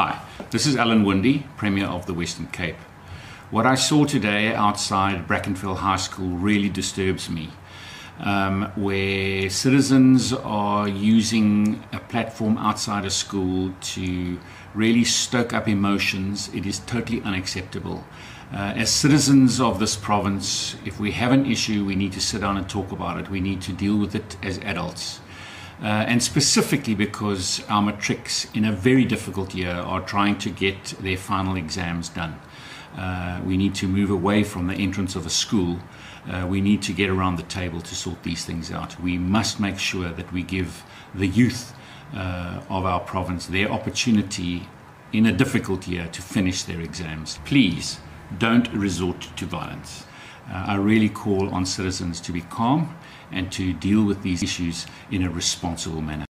Hi, this is Alan Winde, Premier of the Western Cape. What I saw today outside Brackenfell High School really disturbs me. Um, where citizens are using a platform outside a school to really stoke up emotions, it is totally unacceptable. Uh, as citizens of this province, if we have an issue, we need to sit down and talk about it. We need to deal with it as adults. Uh, and specifically because our matrics in a very difficult year are trying to get their final exams done. Uh, we need to move away from the entrance of a school. Uh, we need to get around the table to sort these things out. We must make sure that we give the youth uh, of our province their opportunity in a difficult year to finish their exams. Please don't resort to violence. Uh, I really call on citizens to be calm and to deal with these issues in a responsible manner.